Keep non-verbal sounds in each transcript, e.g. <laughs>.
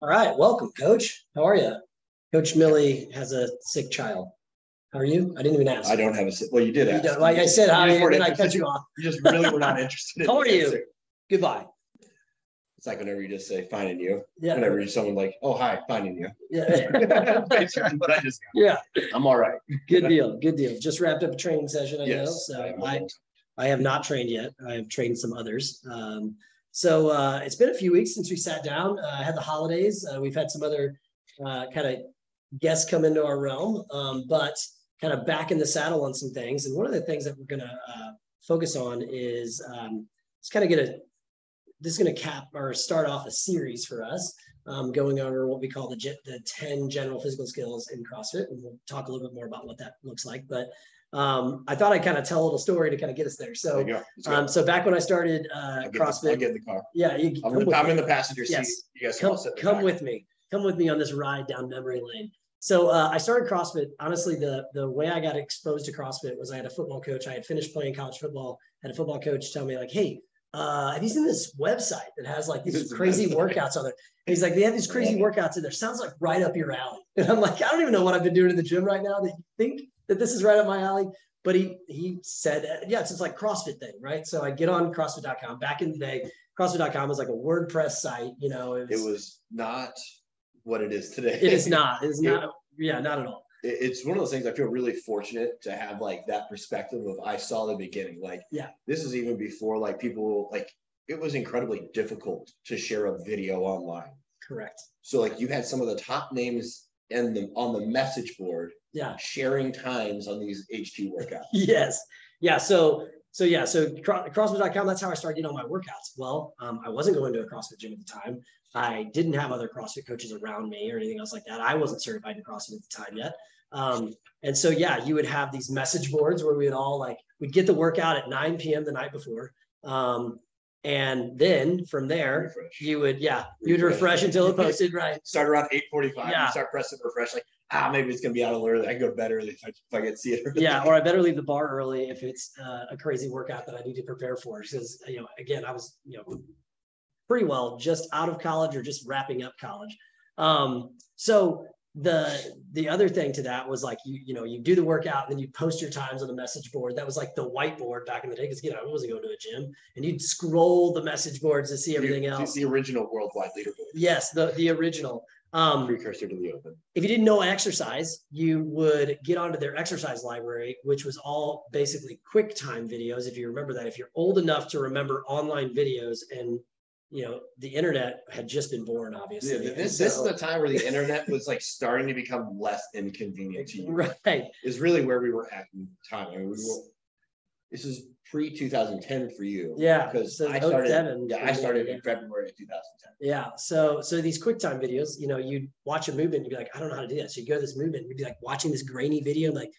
All right, welcome, Coach. How are you? Coach Millie has a sick child. How are you? I didn't even ask. I don't have a, si- well, you did You ask. don't- Like I said, hi, You and then I cut you off. You just really were not <laughs> interested. in How are you? answer. Goodbye. It's like whenever you just say finding you, Yeah. whenever you're someone like, oh, hi, finding you. Yeah. <laughs> What I just, yeah. I'm all right. Good deal. Good deal. Just wrapped up a training session. I know. Yes. So am. I, I have not trained yet. I have trained some others. Um, so uh, it's been a few weeks since we sat down. Uh, I had the holidays. Uh, we've had some other uh, kind of guests come into our realm, um, but kind of back in the saddle on some things. And one of the things that we're going to uh, focus on is um, just kind of get a this is going to cap or start off a series for us um, going over what we call the, the 10 general physical skills in CrossFit. And we'll talk a little bit more about what that looks like. But um, I thought I'd kind of tell a little story to kind of get us there. There So, you go. Let's go. um, so back when I started uh, I'll get the- CrossFit, I'll get in the car. yeah, you I'm in the, I'm in the passenger seat. Yes. You guys come, come back. with me come with me on this ride down memory lane so uh, i started crossfit honestly the the way i got exposed to crossfit was i had a football coach i had finished playing college football had a football coach tell me like hey uh, have you seen this website that has like these crazy workouts on there? And he's like, they have these crazy workouts in there. Sounds like right up your alley. <laughs> And I'm like, I don't even know what I've been doing in the gym right now that you think that this is right up my alley. But he he said, yeah, it's just like CrossFit thing, right? So I get on CrossFit.com. Back in the day, CrossFit.com was like a WordPress site. You know, It was not what it is today. It is not. It is <laughs> It- not. Yeah, not at all. it's one of those things I feel really fortunate to have like that perspective of I saw the beginning. Like, Yeah. this is even before like people like it was incredibly difficult to share a video online. Correct. So like you had some of the top names and the on the message board Yeah. sharing times on these HT workouts. <laughs> Yes. Yeah. So so yeah. So CrossFit.com. That's how I started getting all my workouts. Well, um, I wasn't going to a CrossFit gym at the time. I didn't have other CrossFit coaches around me or anything else like that. I wasn't certified in CrossFit at the time yet. Um, and so yeah, you would have these message boards where we'd all like we'd get the workout at 9 p.m. the night before. Um, and then from there, Refresh. you would yeah, you'd Refresh. refresh until it <laughs> posted right. Start around 845. Yeah. Start pressing refresh, like, ah, maybe it's gonna be out a little early. I can go to bed early if I, if I get to see it. early. yeah, <laughs> or I better leave the bar early if it's uh, a crazy workout that I need to prepare for. Because you know, again, I was you know pretty well just out of college or just wrapping up college. Um, so the the other thing to that was like you you know you do the workout and then you post your times on the message board. That was like the whiteboard back in the day because you know I wasn't going to a gym and you'd scroll the message boards to see everything You- else. The original worldwide leaderboard. Yes, the the original. Um, Precursor to the open. if you didn't know exercise, you would get onto their exercise library, which was all basically QuickTime videos. If you remember that, if you're old enough to remember online videos and you know the internet had just been born, obviously. Yeah, And this, this is the time where the internet was like starting to become less inconvenient to you. right. Is really where we were at in time. I mean, we were, this is pre 2010 for you. Yeah. Because so I started. 07 Yeah, I started yeah. in February of 2010. Yeah. So so these QuickTime videos, you know, you'd watch a movement, you'd be like, I don't know how to do that. So you go to this movement, you'd be like watching this grainy video, like,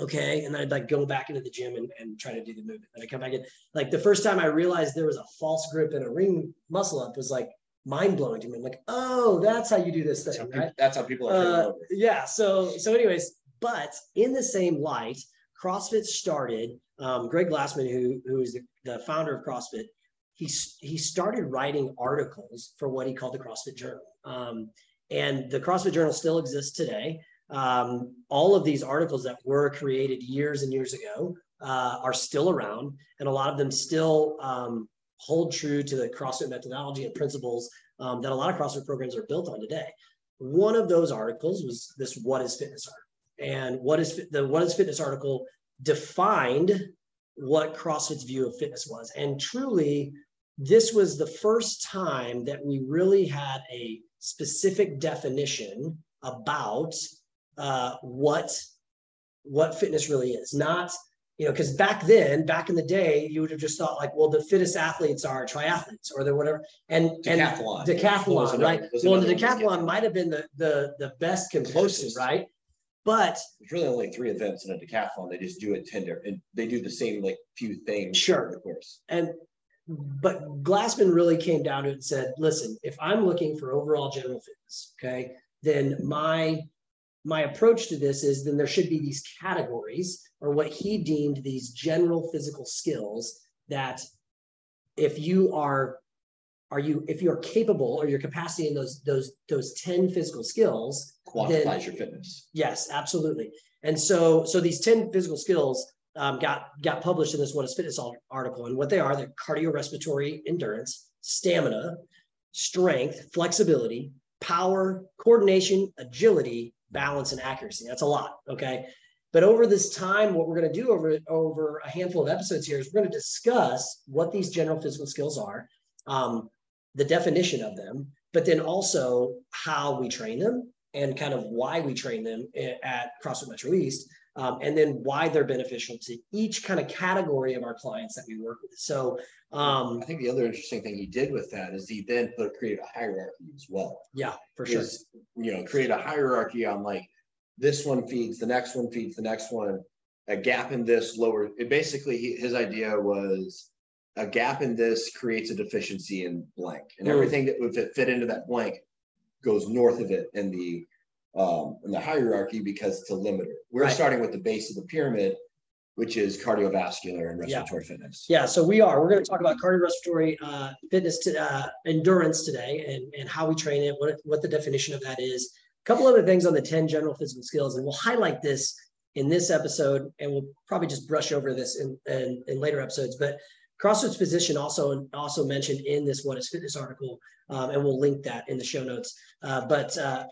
okay. And then I'd like go back into the gym and, and try to do the movement. And I come back in. Like the first time I realized there was a false grip and a ring muscle up was like mind blowing to me. I'm like, oh, that's how you do this That's how, thing, people, right? that's how people are Uh, yeah. So so anyways, but in the same light, CrossFit started. Um, Greg Glassman, who who is the, the founder of CrossFit, he he started writing articles for what he called the CrossFit Journal. Um, and the CrossFit Journal still exists today. Um, all of these articles that were created years and years ago uh, are still around, and a lot of them still um, hold true to the CrossFit methodology and principles um, that a lot of CrossFit programs are built on today. One of those articles was this "What is Fitness Art?" and what is the "What is Fitness" article defined what CrossFit's view of fitness was, and truly, this was the first time that we really had a specific definition about uh, what what fitness really is. Not you know, because back then, back in the day, you would have just thought like, well, the fittest athletes are triathletes or they're whatever, and and Decathlon. decathlon, another- right? Well, the decathlon might have been the the the best comparison, right? But There's really only three events in a decathlon. They just do it tender and they do the same like few things. Sure. of course. and but Glassman really came down to it and said, listen, if I'm looking for overall general fitness, okay, then my my approach to this is then there should be these categories or what he deemed these general physical skills that if you are are you if you're capable or your capacity in those those those 10 physical skills Quantifies your fitness. yes absolutely and so so these 10 physical skills um, got got published in this what is fitness article and what they are they're cardiorespiratory endurance stamina strength flexibility power coordination agility balance and accuracy. That's a lot okay? But over this time what we're going to do over over a handful of episodes here is we're going to discuss what these general physical skills are um, the definition of them but then also how we train them and kind of why we train them at CrossFit Metro East, um, and then why they're beneficial to each kind of category of our clients that we work with. So, um, I think the other interesting thing he did with that is he then put created a hierarchy as well. yeah, for sure. Is, you know, create a hierarchy on like this one feeds, the next one feeds, the next one, a gap in this lower. It basically he, his idea was a gap in this creates a deficiency in blank, and Mm. everything that would fit, fit into that blank goes north of it in the um in the hierarchy because it's a limiter. We're Right. starting with the base of the pyramid, which is cardiovascular and Yeah. respiratory fitness. Yeah, so we are. We're going to talk about cardiorespiratory uh, fitness to uh, endurance today, and and how we train it, what what the definition of that is. A couple other things on the ten general physical skills, and we'll highlight this in this episode, and we'll probably just brush over this in in, in later episodes. But CrossFit's position also also mentioned in this What Is Fitness article, um, and we'll link that in the show notes. Uh, but uh,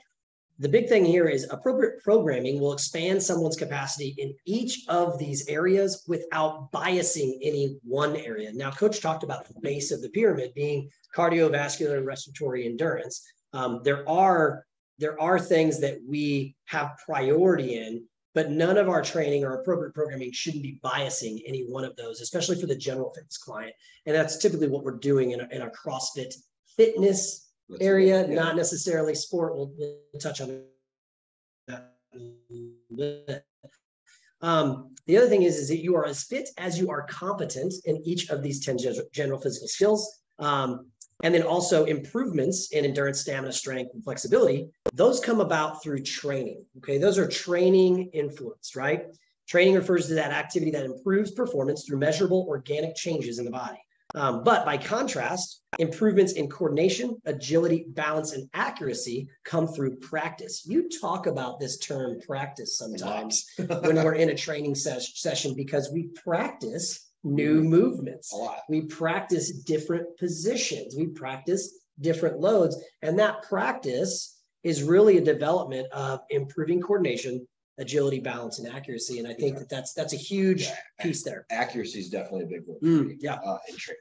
the big thing here is appropriate programming will expand someone's capacity in each of these areas without biasing any one area. Now, Coach talked about the base of the pyramid being cardiovascular and respiratory endurance. Um, there are there are things that we have priority in, but none of our training or appropriate programming shouldn't be biasing any one of those, especially for the general fitness client. And that's typically what we're doing in a, in a CrossFit fitness Let's- area, yeah. not necessarily sport. We'll, we'll touch on that. a little bit. Um, the other thing is, is that you are as fit as you are competent in each of these 10 gen- general physical skills. Um, and then also improvements in endurance, stamina, strength, and flexibility. Those come about through training. Okay. Those are training influenced, right? Training refers to that activity that improves performance through measurable organic changes in the body. Um, but by contrast, improvements in coordination, agility, balance, and accuracy come through practice. You talk about this term practice sometimes when we're <laughs> in a training ses- session because we practice new movements. a lot. We practice different positions. We practice different loads. And that practice is really a development of improving coordination, agility, balance, and accuracy. And I think that that's that's a huge Yeah. piece there. Accuracy is definitely a big one. Mm, yeah. Uh, in training.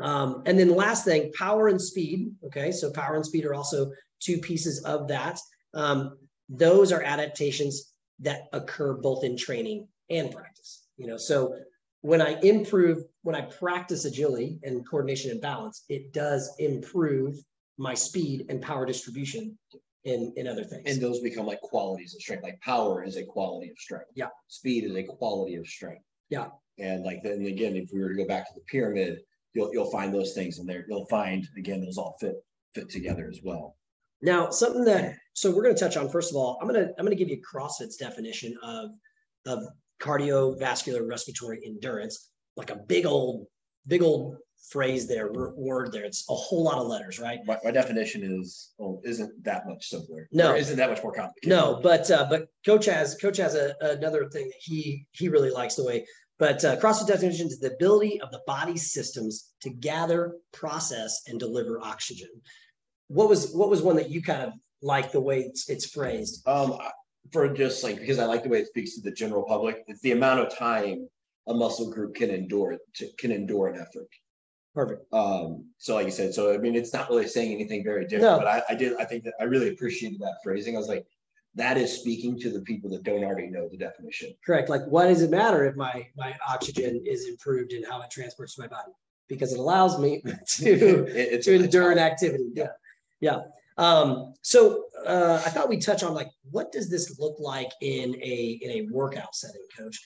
Um, and then last thing, power and speed. Okay, so power and speed are also two pieces of that. Um, those are adaptations that occur both in training and practice. You know, so when I improve, when I practice agility and coordination and balance, it does improve my speed and power distribution in in other things. And those become like qualities of strength. Like power is a quality of strength. Yeah. Speed is a quality of strength. Yeah. And like then again, if we were to go back to the pyramid, you'll you'll find those things in there. You'll find again those all fit fit together as well. Now, something that so we're going to touch on first of all, I'm going to I'm going to give you CrossFit's definition of of cardiovascular respiratory endurance, like a big old big old phrase there, word there. It's a whole lot of letters, right? My, my definition is well, isn't that much simpler. No. Isn't that much more complicated. No, but uh, but coach has coach has a, another thing that he he really likes the way. But uh, CrossFit definition is the ability of the body systems to gather, process, and deliver oxygen. What was what was one that you kind of like the way it's, it's phrased? Um, for just like because I like the way it speaks to the general public. It's the amount of time a muscle group can endure to, can endure an effort. Perfect. Um, so like you said, so I mean, it's not really saying anything very different, No. but I, I did, I think that I really appreciated that phrasing. I was like, that is speaking to the people that don't already know the definition. Correct. Like, why does it matter if my my oxygen is improved and how it transports to my body? Because it allows me <laughs> to <laughs> It- to endure an activity. Yeah, yeah. Um, so uh, I thought we'd touch on like, what does this look like in a in a workout setting, Coach?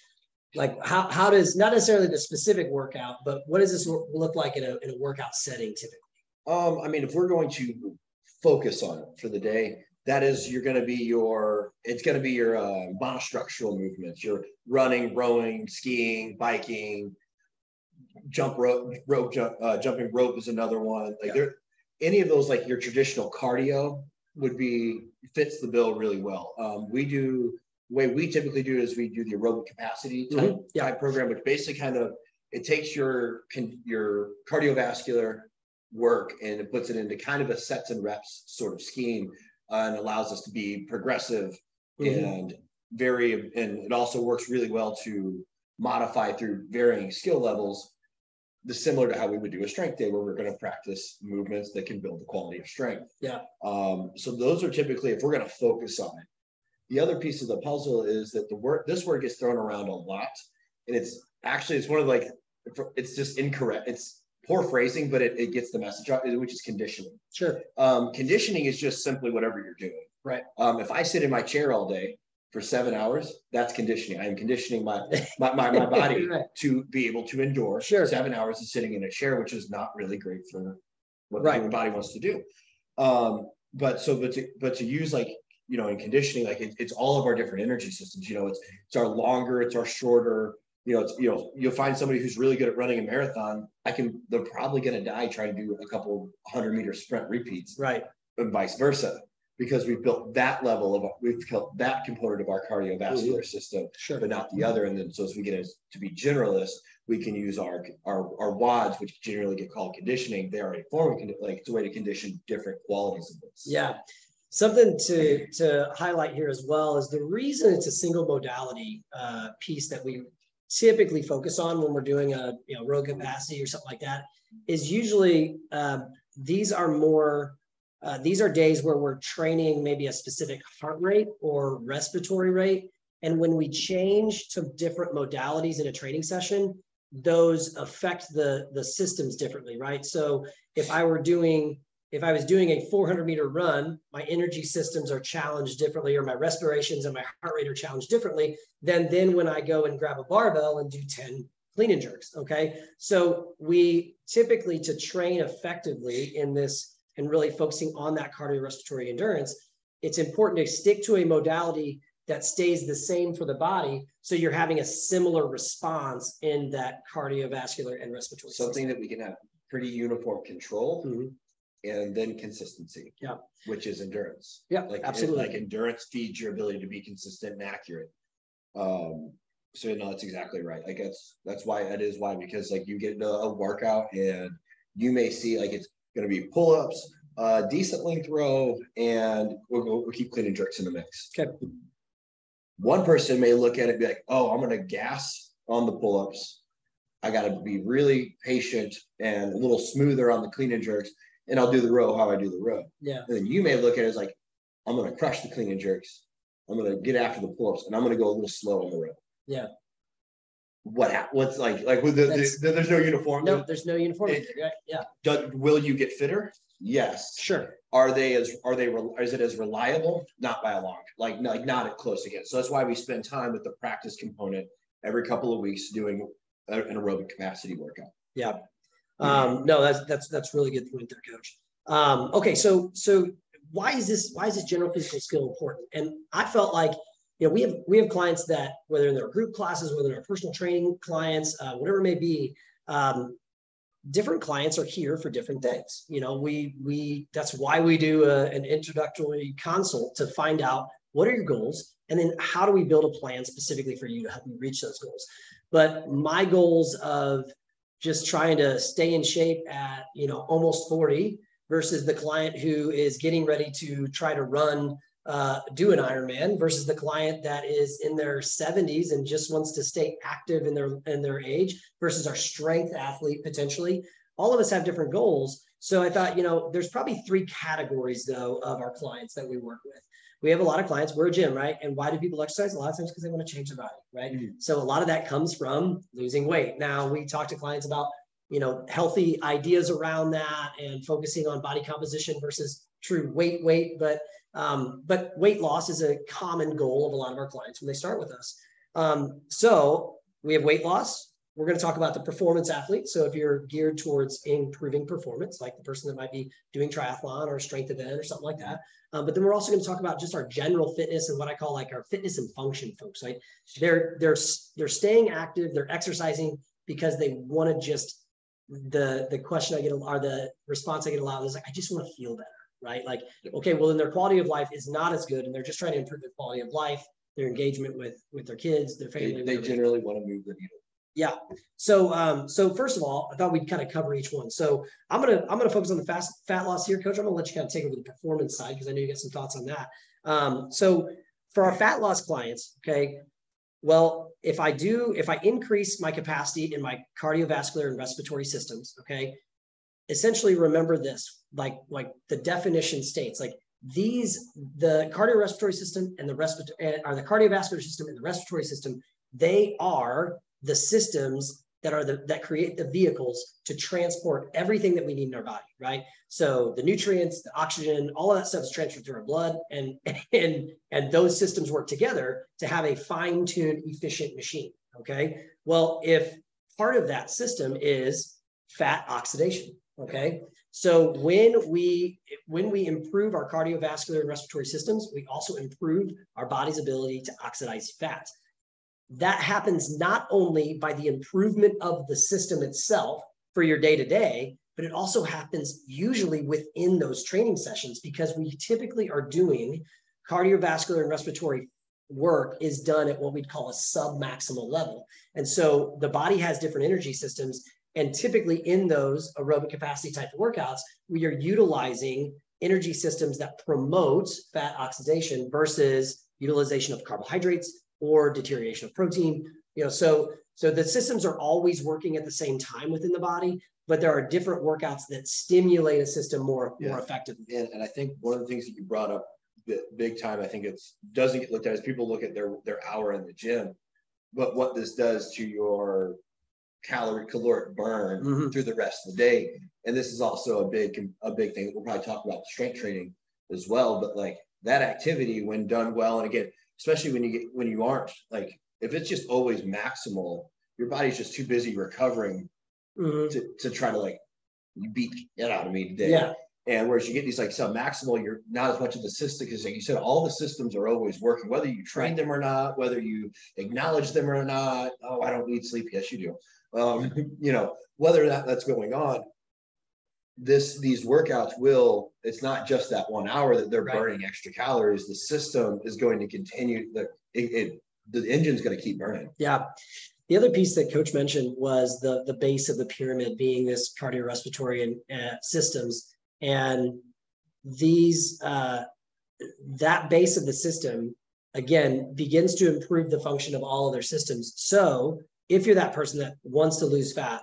Like, how how does not necessarily the specific workout, but what does this look like in a in a workout setting typically? Um, I mean, if we're going to focus on it for the day, that is, you're going to be your, it's going to be your uh, monostructural movements, your running, rowing, skiing, biking, jump rope, rope jump, uh, jumping rope is another one. Like Yeah. there, any of those like your traditional cardio would be fits the bill really well. Um, we do the way we typically do is we do the aerobic capacity type, Mhm, yeah. type program, which basically kind of it takes your your cardiovascular work and it puts it into kind of a sets and reps sort of scheme and allows us to be progressive Mhm. and very and it also works really well to modify through varying skill levels the similar to how we would do a strength day where we're going to practice movements that can build the quality of strength Yeah. um, so those are typically if we're going to focus on it the other piece of the puzzle is that the word this word gets thrown around a lot and it's actually it's one of like it's just incorrect it's poor phrasing but it, it gets the message out which is conditioning Sure. um, conditioning is just simply whatever you're doing. Right. Um, if I sit in my chair all day for seven hours, that's conditioning. I am conditioning my my, my, my body <laughs> Right. to be able to endure Sure. seven hours of sitting in a chair, which is not really great for what Right. the human body wants to do. Um, but so but to but to use like you know in conditioning, like it, it's all of our different energy systems. You know, it's it's our longer, it's our shorter. You know, it's you know you'll find somebody who's really good at running a marathon. I can they're probably going to die trying to do a couple hundred meter sprint repeats Right. and vice versa because we've built that level of we've built that component of our cardiovascular system Sure. but not the other and then so as we get as, to be generalists we can use our our our WODs which generally get called conditioning they are a form of like it's a way to condition different qualities of this Yeah. Something to to highlight here as well is the reason it's a single modality uh, piece that we typically focus on when we're doing a you know road capacity or something like that is usually uh, these are more uh, these are days where we're training maybe a specific heart rate or respiratory rate. And when we change to different modalities in a training session those affect the the systems differently right? So if i were doing if I was doing a 400 meter run, my energy systems are challenged differently, or my respirations and my heart rate are challenged differently than then when I go and grab a barbell and do 10 clean and jerks. Okay. So we typically to train effectively in this and really focusing on that cardiorespiratory endurance, it's important to stick to a modality that stays the same for the body. So you're having a similar response in that cardiovascular and respiratory something that we can have pretty uniform control system. And then consistency Yeah. which is endurance Yeah, like absolutely. like endurance feeds your ability to be consistent and accurate um so no that's exactly right like that's that's why that is why because like you get into a workout and you may see like it's going to be pull-ups uh decent length row and we'll go we'll keep clean and jerks in the mix Okay. one person may look at it and be like oh i'm going to gas on the pull-ups i got to be really patient and a little smoother on the clean and jerks and i'll do the row how i do the row Yeah. and then you may look at it as like, I'm gonna crush the clean and jerks. I'm gonna get after the pull-ups and I'm gonna go a little slow on the row. Yeah. What what's like like with the, the, there's no uniform. No, there's no uniformity. right? Yeah, Do- will you get fitter? Yes. sure. Are they as are they is it as reliable? Not by a long like like not at close again. So that's why we spend time with the practice component every couple of weeks doing an aerobic capacity workout. Yeah. Um, no, that's that's that's really good point there, coach. Um, okay, so so why is this why is this general physical skill important? And I felt like you know we have we have clients that whether in their group classes, whether in our personal training clients, uh, whatever it may be, um, different clients are here for different things. You know, we we that's why we do a, an introductory consult to find out what are your goals and then how do we build a plan specifically for you to help you reach those goals. But my goals of just trying to stay in shape at you know almost 40 versus the client who is getting ready to try to run uh, do an Ironman versus the client that is in their 70s and just wants to stay active in their in their age versus our strength athlete potentially. All of us have different goals. So I thought, you know, there's probably three categories though of our clients that we work with. We have a lot of clients. We're a gym, right? And why do people exercise? A lot of times because they want to change their body, right? Mhm. So a lot of that comes from losing weight. Now we talk to clients about you know healthy ideas around that and focusing on body composition versus true weight weight but um, but weight loss is a common goal of a lot of our clients when they start with us um, so we have weight loss we're going to talk about the performance athlete so if you're geared towards improving performance like the person that might be doing triathlon or a strength event or something like that um, but then we're also going to talk about just our general fitness and what i call like our fitness and function folks right they're they're they're staying active they're exercising because they want to just the the question I get or the response I get a lot is like, I just want to feel better, right? Like, okay, well, then their quality of life is not as good, and they're just trying to improve their quality of life, their engagement with with their kids, their family. They, they generally want to move the needle. Yeah. So, um, so first of all, I thought we'd kind of cover each one. So I'm gonna I'm gonna focus on the fast fat loss here, Coach. I'm gonna let you kind of take over the performance side because I know you got some thoughts on that. Um, so for our fat loss clients, okay, well, if I do, if I increase my capacity in my cardiovascular and respiratory systems, okay, essentially remember this, like like the definition states, like these the cardiorespiratory system and the respiratory are the cardiovascular system and the respiratory system, they are the systems that are the that create the vehicles to transport everything that we need in our body, right? So the nutrients, the oxygen, all of that stuff is transferred through our blood, and <laughs> and and those systems work together to have a fine-tuned, efficient machine. Okay. Well, if part of that system is fat oxidation, okay. So when we when we improve our cardiovascular and respiratory systems, we also improve our body's ability to oxidize fat that happens not only by the improvement of the system itself for your day to day, but it also happens usually within those training sessions because we typically are doing cardiovascular and respiratory work is done at what we'd call a sub-maximal level. And so the body has different energy systems. And typically in those aerobic capacity type workouts, we are utilizing energy systems that promote fat oxidation versus utilization of carbohydrates or deterioration of protein. You know, so so the systems are always working at the same time within the body, but there are different workouts that stimulate a system more yeah. more effectively. And, and I think one of the things that you brought up big time, I think it's doesn't get looked at as people look at their their hour in the gym, but what this does to your calorie caloric burn mm-hmm. through the rest of the day. And this is also a big a big thing that we'll probably talk about strength training as well. But like that activity, when done well, and again, especially when you get when you aren't like if it's just always maximal, your body's just too busy recovering mm-hmm. to, to try to like beat it out of me today. Yeah. And whereas you get these like sub maximal, you're not as much of the system because, like you said, all the systems are always working, whether you train them or not, whether you acknowledge them or not. Oh, I don't need sleep. Yes, you do. Um, <laughs> you know, whether that that's going on, this these workouts will it's not just that one hour that they're right. burning extra calories. The system is going to continue the it, it the engine's going to keep burning. Yeah. The other piece that coach mentioned was the the base of the pyramid being this cardiorespiratory and uh, systems. And these uh, that base of the system again begins to improve the function of all other systems. So if you're that person that wants to lose fat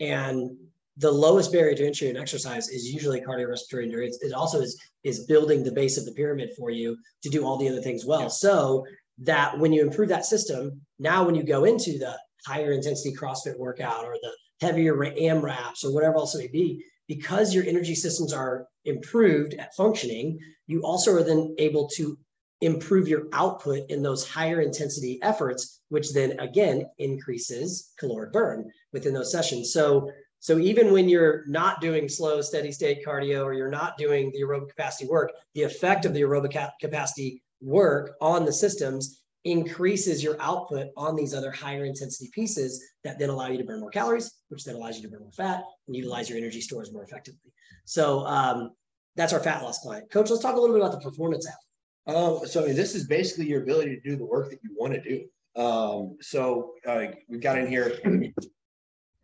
and the lowest barrier to entry in exercise is usually cardiorespiratory endurance. It also is is building the base of the pyramid for you to do all the other things well. Yeah. So that when you improve that system, now when you go into the higher intensity CrossFit workout or the heavier AMRAPs or whatever else it may be, because your energy systems are improved at functioning, you also are then able to improve your output in those higher intensity efforts, which then again increases caloric burn within those sessions. So so even when you're not doing slow, steady state cardio or you're not doing the aerobic capacity work, the effect of the aerobic capacity work on the systems increases your output on these other higher intensity pieces that then allow you to burn more calories, which then allows you to burn more fat and utilize your energy stores more effectively. So um, that's our fat loss client. Coach, let's talk a little bit about the performance app. Um, so I mean, this is basically your ability to do the work that you want to do. Um, so uh, we got in here,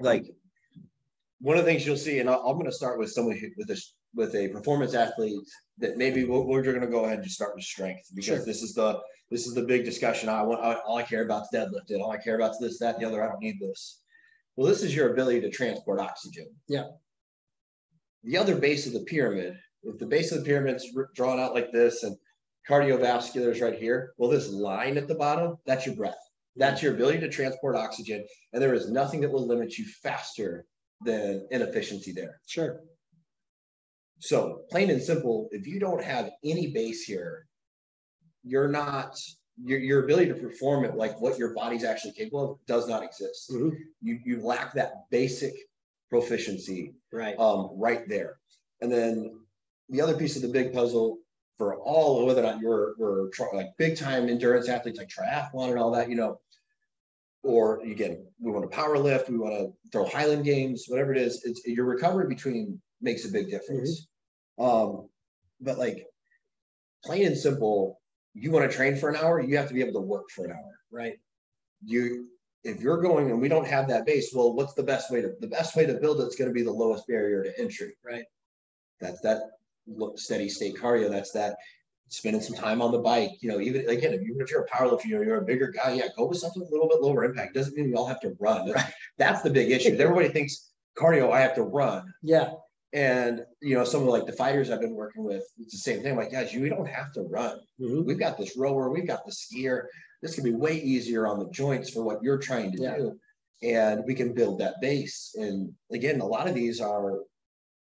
like one of the things you'll see, and I'm going to start with someone who, with a with a performance athlete that maybe we're, we're going to go ahead and just start with strength because sure. this is the this is the big discussion. I want I, all I care about is deadlifting. All I care about is this, that, the other. I don't need this. Well, this is your ability to transport oxygen. Yeah. The other base of the pyramid, if the base of the pyramid's drawn out like this, and cardiovascular is right here. Well, this line at the bottom, that's your breath. That's mm-hmm. your ability to transport oxygen, and there is nothing that will limit you faster than inefficiency there. Sure. So plain and simple, if you don't have any base here, you're not your, your ability to perform it like what your body's actually capable of does not exist. Mm-hmm. You you lack that basic proficiency right um, right there. And then the other piece of the big puzzle for all whether or not you're, you're like big time endurance athletes like triathlon and all that, you know, or again, we want to power lift, we want to throw Highland games, whatever it is, it's your recovery between makes a big difference. Um, but like plain and simple, you want to train for an hour, you have to be able to work for an hour. Right. You if you're going and we don't have that base, well, what's the best way to the best way to build it is going to be the lowest barrier to entry. Right. That's that steady state cardio. That's that spending some time on the bike. You know, even again, if, even if you're a powerlifter, you know, you're a bigger guy, yeah, go with something a little bit lower impact. Doesn't mean we all have to run. Right. That's the big issue. <laughs> Everybody thinks cardio, I have to run. Yeah. And you know, some of like the fighters I've been working with, it's the same thing. I'm like, guys, you don't have to run. Mm-hmm. We've got this rower, we've got the skier. This can be way easier on the joints for what you're trying to yeah. do. And we can build that base. And again, a lot of these are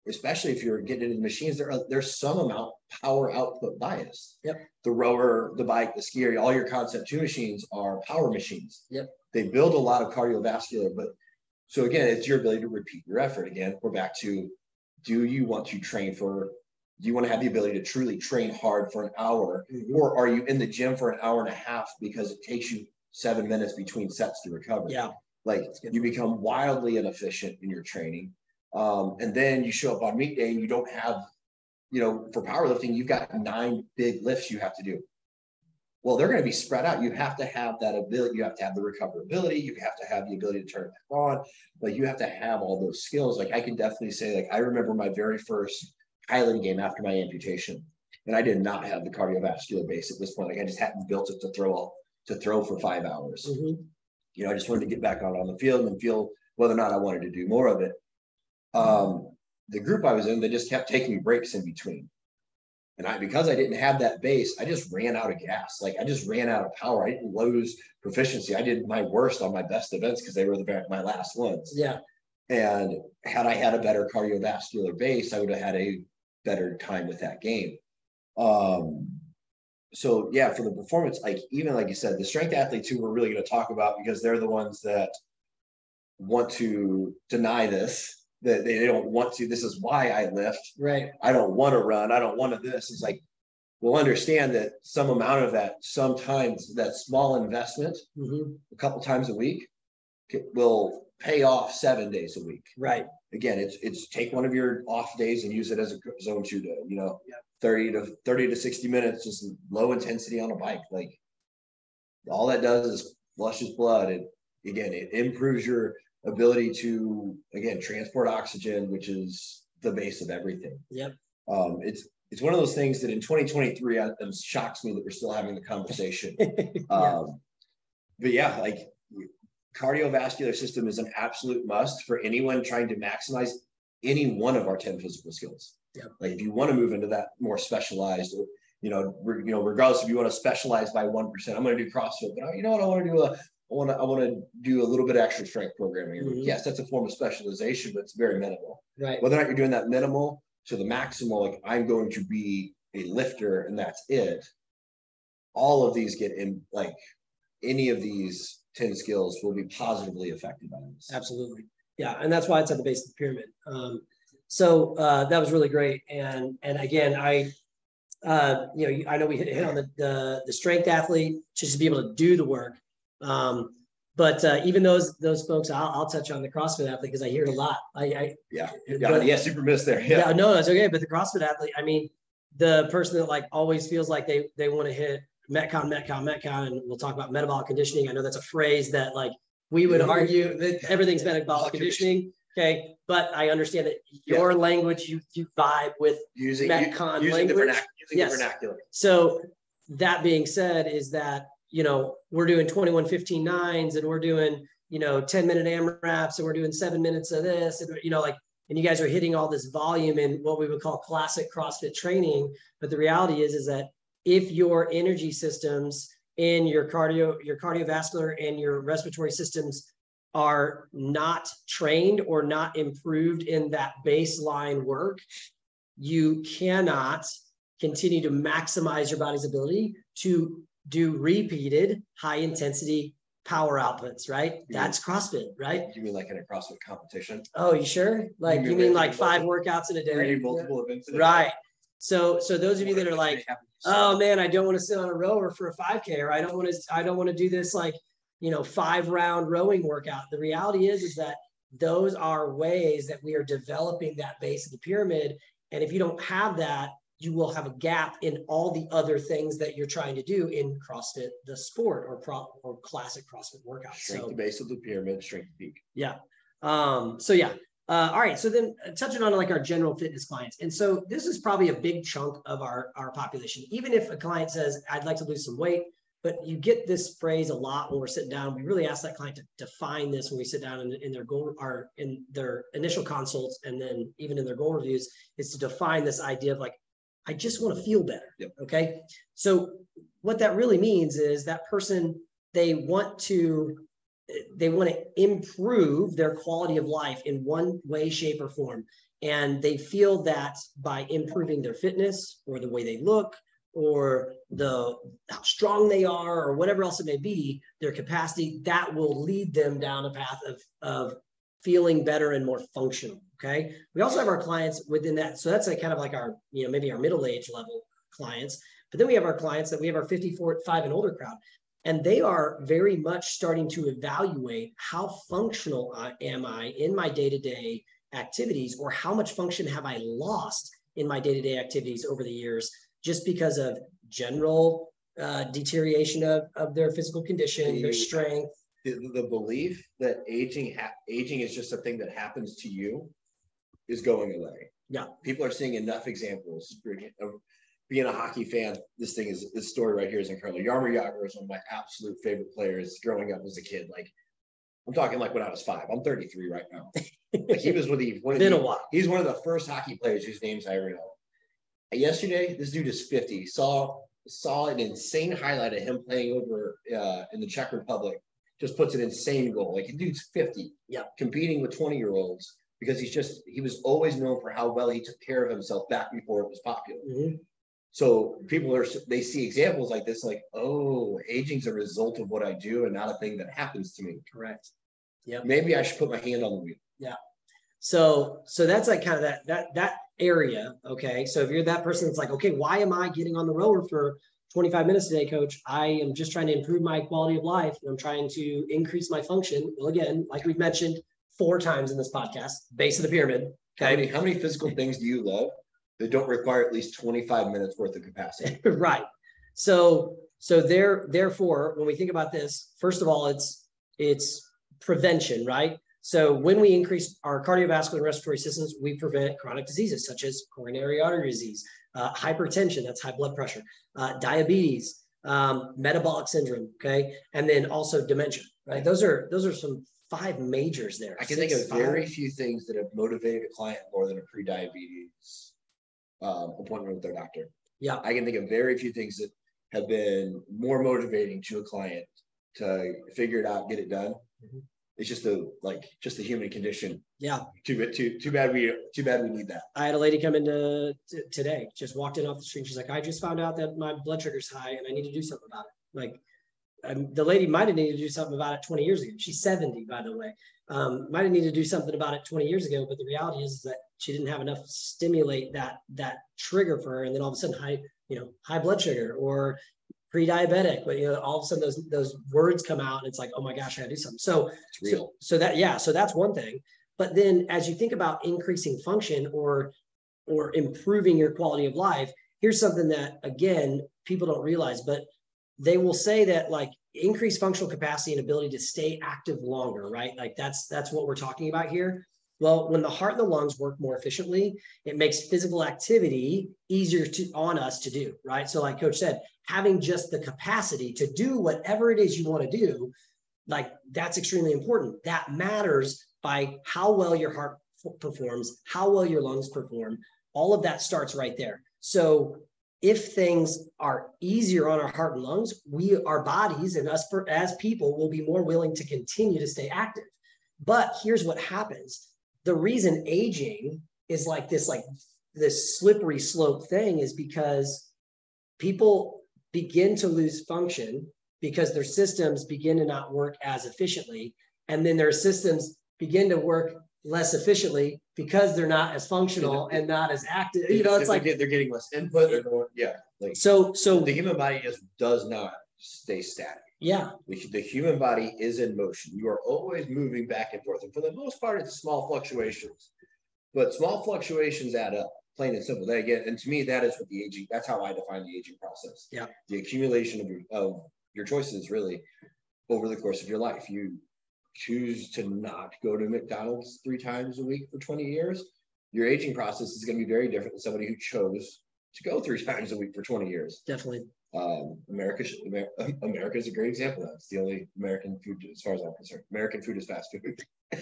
especially if you're getting into the machines, there are, there's some amount power output bias. Yep. The rower, the bike, the skier, all your Concept2 machines are power machines. Yep. They build a lot of cardiovascular, but so again, it's your ability to repeat your effort. Again, we're back to do you want to train for do you want to have the ability to truly train hard for an hour mm-hmm. or are you in the gym for an hour and a half because it takes you seven minutes between sets to recover yeah like you become wildly inefficient in your training um, and then you show up on meet day and you don't have, you know, for powerlifting, you've got nine big lifts you have to do. Well, they're going to be spread out. You have to have that ability. You have to have the recoverability. You have to have the ability to turn it back on. But you have to have all those skills. Like I can definitely say, like I remember my very first Highland game after my amputation, and I did not have the cardiovascular base at this point. Like I just hadn't built it to throw all, to throw for five hours. Mm-hmm. You know, I just wanted to get back out on the field and feel whether or not I wanted to do more of it um, the group I was in, they just kept taking breaks in between. And I, because I didn't have that base, I just ran out of gas. Like I just ran out of power. I didn't lose proficiency. I did my worst on my best events because they were the my last ones. Yeah. And had I had a better cardiovascular base, I would have had a better time with that game. Um, so yeah, for the performance, like even like you said, the strength athletes who we're really going to talk about because they're the ones that want to deny this that they don't want to. This is why I lift. Right. I don't want to run. I don't want to this. It's like we'll understand that some amount of that, sometimes that small investment, mm-hmm. a couple times a week, will pay off seven days a week. Right. Again, it's it's take one of your off days and use it as a zone two day. You know, 30 to 30 to 60 minutes, just low intensity on a bike. Like all that does is flushes blood. And again, it improves your ability to again transport oxygen, which is the base of everything. Yep. Um, it's it's one of those things that in 2023 it shocks me that we're still having the conversation. <laughs> yeah. Um, but yeah, like cardiovascular system is an absolute must for anyone trying to maximize any one of our 10 physical skills. Yep. Like if you want to move into that more specialized, you know, re, you know, regardless if you want to specialize by 1%, I'm going to do CrossFit, but you know what, I want to do a I want to I want to do a little bit of extra strength programming. Mm-hmm. Yes, that's a form of specialization, but it's very minimal. Right. Whether or not you're doing that minimal to the maximal, like I'm going to be a lifter and that's it. All of these get in like any of these 10 skills will be positively affected by this. Absolutely. Yeah. And that's why it's at the base of the pyramid. Um, so uh, that was really great. And and again, I uh, you know, I know we hit, hit on the, the the strength athlete just to be able to do the work um, but uh, even those those folks, I'll, I'll touch on the CrossFit athlete because I hear it a lot. I, I yeah yeah but, yeah super miss there. Yeah. yeah no that's okay. But the CrossFit athlete, I mean, the person that like always feels like they they want to hit Metcon Metcon Metcon, and we'll talk about metabolic conditioning. I know that's a phrase that like we would argue that everything's metabolic conditioning. Okay, but I understand that your yeah. language you you vibe with using Metcon using language. The vernac- using yes. the vernacular. So that being said, is that you know, we're doing 21, 15 nines and we're doing, you know, 10 minute AMRAPs and we're doing seven minutes of this and, you know, like, and you guys are hitting all this volume in what we would call classic CrossFit training. But the reality is, is that if your energy systems and your cardio, your cardiovascular and your respiratory systems are not trained or not improved in that baseline work, you cannot continue to maximize your body's ability to do repeated high intensity power outputs, right? You That's mean, CrossFit, right? You mean like in a CrossFit competition? Oh, you sure? Like you mean, you mean like five workouts in a day? multiple events. right. So, so those of you that are like, oh man, I don't want to sit on a rower for a 5K, or I don't want to, I don't want to do this like you know, five round rowing workout. The reality is, is that those are ways that we are developing that base of the pyramid. And if you don't have that, you will have a gap in all the other things that you're trying to do in CrossFit, the sport or pro or classic CrossFit workout. Shrink so, the base of the pyramid, shrink the peak. Yeah. Um, so yeah. Uh, all right. So then uh, touching on like our general fitness clients. And so this is probably a big chunk of our, our population. Even if a client says, I'd like to lose some weight, but you get this phrase a lot when we're sitting down. We really ask that client to define this when we sit down in, in their goal or in their initial consults, and then even in their goal reviews, is to define this idea of like, I just want to feel better. Yep. Okay. So what that really means is that person they want to they want to improve their quality of life in one way, shape, or form. And they feel that by improving their fitness or the way they look or the how strong they are or whatever else it may be their capacity that will lead them down a path of of feeling better and more functional okay we also have our clients within that so that's like kind of like our you know maybe our middle age level clients but then we have our clients that we have our 54 5 and older crowd and they are very much starting to evaluate how functional am i in my day-to-day activities or how much function have i lost in my day-to-day activities over the years just because of general uh, deterioration of, of their physical condition, their strength. The, the belief that aging aging is just a thing that happens to you is going away. Yeah, people are seeing enough examples being a hockey fan. This thing is this story right here is incredible. Jaromir Jagr is one of my absolute favorite players growing up as a kid. Like I'm talking like when I was five. I'm 33 right now. like he was with the <laughs> one Been the, a while. He's one of the first hockey players whose names I ever know yesterday, this dude is 50. Saw saw an insane highlight of him playing over uh, in the Czech Republic. Just puts an insane goal. Like dude's 50. Yeah. Competing with 20 year olds because he's just he was always known for how well he took care of himself back before it was popular. Mm-hmm. So people are they see examples like this, like, oh, aging's a result of what I do and not a thing that happens to me. Correct. Yeah. Maybe I should put my hand on the wheel. Yeah. So so that's like kind of that that that area. Okay. So if you're that person that's like, okay, why am I getting on the rower for 25 minutes today, coach? I am just trying to improve my quality of life. I'm trying to increase my function. Well, again, like we've mentioned four times in this podcast, base of the pyramid. Okay. How many, how many physical things do you love that don't require at least 25 minutes worth of capacity? <laughs> right. So so there, therefore, when we think about this, first of all, it's it's prevention, right? So when we increase our cardiovascular and respiratory systems, we prevent chronic diseases such as coronary artery disease, uh, hypertension, that's high blood pressure, uh, diabetes, um, metabolic syndrome, okay, and then also dementia. Right? Those are those are some five majors there. I can Six, think of five. very few things that have motivated a client more than a pre-diabetes um, appointment with their doctor. Yeah, I can think of very few things that have been more motivating to a client to figure it out, get it done. Mm-hmm it's just a like just the human condition. Yeah. Too too too bad we too bad we need that. I had a lady come into t- today, just walked in off the street. She's like, I just found out that my blood sugar's high and I need to do something about it. Like um, the lady might have needed to do something about it 20 years ago. She's 70, by the way. Um, might have needed to do something about it 20 years ago, but the reality is that she didn't have enough stimulate that that trigger for her, and then all of a sudden high, you know, high blood sugar or pre-diabetic, but you know, all of a sudden those those words come out and it's like, oh my gosh, I gotta do something. So so, so that yeah, so that's one thing. But then as you think about increasing function or or improving your quality of life, here's something that again people don't realize, but they will say that like increased functional capacity and ability to stay active longer, right? Like that's that's what we're talking about here. Well, when the heart and the lungs work more efficiently, it makes physical activity easier to on us to do, right? So, like Coach said, having just the capacity to do whatever it is you want to do, like that's extremely important. That matters by how well your heart performs, how well your lungs perform. All of that starts right there. So, if things are easier on our heart and lungs, we, our bodies, and us for, as people will be more willing to continue to stay active. But here's what happens the reason aging is like this like this slippery slope thing is because people begin to lose function because their systems begin to not work as efficiently. And then their systems begin to work less efficiently because they're not as functional and not as active. You know it's like they're getting less input they're going, yeah like so so the human body just does not stay static Yeah. The, the human body is in motion. You are always moving back and forth. And for the most part, it's small fluctuations. But small fluctuations add up, plain and simple. That again, and to me, that is what the aging, that's how I define the aging process. Yeah. The accumulation of your, of your choices really over the course of your life. You choose to not go to McDonald's three times a week for 20 years, your aging process is going to be very different than somebody who chose to go three <laughs> times a week for 20 years. Definitely. Um, America, <laughs> America is a great example. That's the only American food, as far as I'm concerned. American food is fast food. <laughs>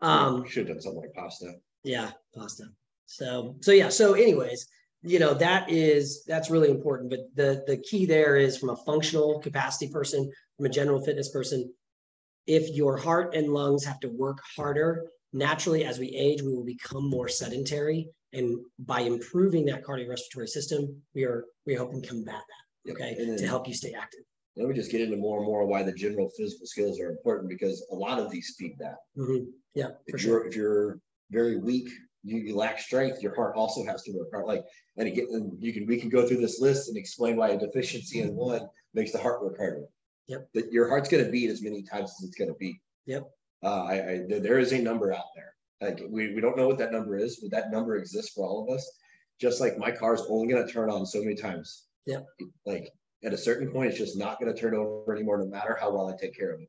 um, should have done something like pasta. Yeah, pasta. So, so yeah. So, anyways, you know that is that's really important. But the the key there is from a functional capacity person, from a general fitness person. If your heart and lungs have to work harder, naturally, as we age, we will become more sedentary and by improving that cardiorespiratory system, we are we are helping combat that. Okay, then, to help you stay active. Let me just get into more and more why the general physical skills are important because a lot of these feed that. Mm-hmm. Yeah, if you're if you're very weak, you, you, lack strength. Your heart also has to work hard. Like, and again, you can we can go through this list and explain why a deficiency in one makes the heart work harder. Yep. That your heart's going to beat as many times as it's going to beat. Yep. Uh, I, I there is a number out there like we, we don't know what that number is, but that number exists for all of us. Just like my car is only going to turn on so many times. Yeah. Like at a certain point, it's just not going to turn over anymore, no matter how well I take care of it.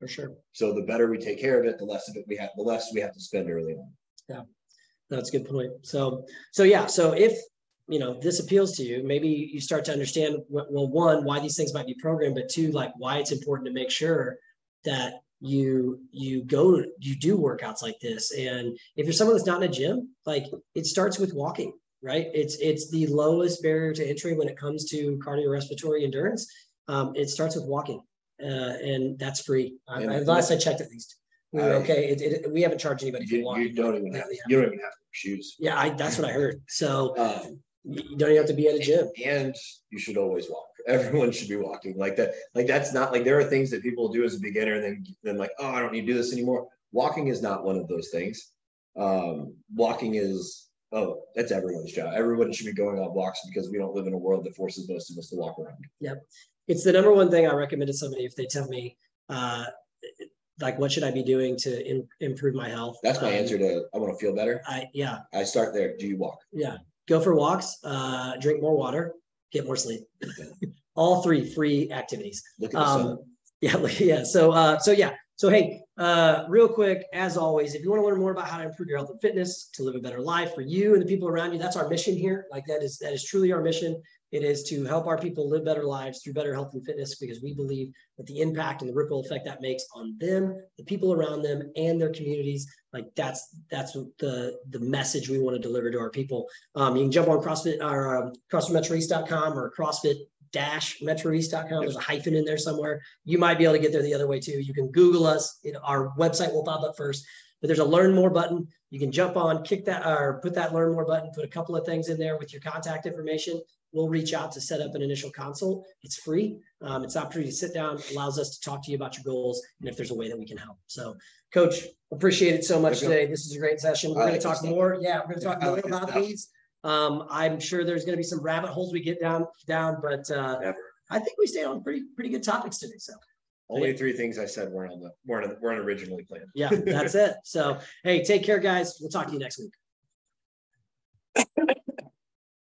For sure. So the better we take care of it, the less of it we have, the less we have to spend early on. Yeah, that's a good point. So, so yeah, so if you know this appeals to you, maybe you start to understand well, one, why these things might be programmed, but two, like why it's important to make sure that you you go you do workouts like this. And if you're someone that's not in a gym like it starts with walking right? It's it's the lowest barrier to entry when it comes to cardiorespiratory endurance. Um, it starts with walking uh, and that's free. I, I, last i checked at least. We were okay. It, it, we haven't charged anybody you, for walking. you don't even have, you don't even have shoes. Yeah I, that's what i heard. So um, you don't even have to be at a gym and you should always walk <laughs> everyone should be walking like that. Like that's not like there are things that people do as a beginner and then then like, oh, I don't need to do this anymore. Walking is not one of those things. Um, walking is oh, that's everyone's job. Everyone should be going on walks because we don't live in a world that forces most of us to walk around. Yep. It's the number one thing I recommend to somebody if they tell me, uh, like, what should I be doing to in, improve my health? That's my um, answer to I want to feel better. I yeah. I start there. Do you walk? Yeah. Go for walks. Uh, drink more water get more sleep. <laughs> All three free activities. Look at um. Yeah, <laughs> yeah. So, uh, so yeah. So, hey, uh, real quick, as always, if you want to learn more about how to improve your health and fitness to live a better life for you and the people around you, that's our mission here. Like that is that is truly our mission. It is to help our people live better lives through better health and fitness because we believe that the impact and the ripple effect that makes on them, the people around them, and their communities, like that's that's the the message we want to deliver to our people. Um, you can jump on CrossFit or um, CrossFitMetroEast.com or CrossFit dash metroeast.com. There's a hyphen in there somewhere. You might be able to get there the other way too. You can Google us. It, our website will pop up first, but there's a learn more button. You can jump on, kick that, or put that learn more button, put a couple of things in there with your contact information we'll reach out to set up an initial consult. It's free. Um, it's an opportunity to sit down, allows us to talk to you about your goals and if there's a way that we can help. So, Coach, appreciate it so much today. This is a great session. We're going to talk more. Yeah, we're going to talk more about these. Um, I'm sure there's going to be some rabbit holes we get down down, but uh, I think we stayed on pretty pretty good topics today. So. Only three things I said weren't on the weren't weren't originally planned. Yeah, that's it. So hey, take care, guys. We'll talk to you next week <laughs>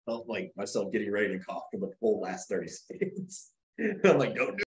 felt like myself getting ready to cough for the full last 30 seconds. <laughs> I'm like, don't do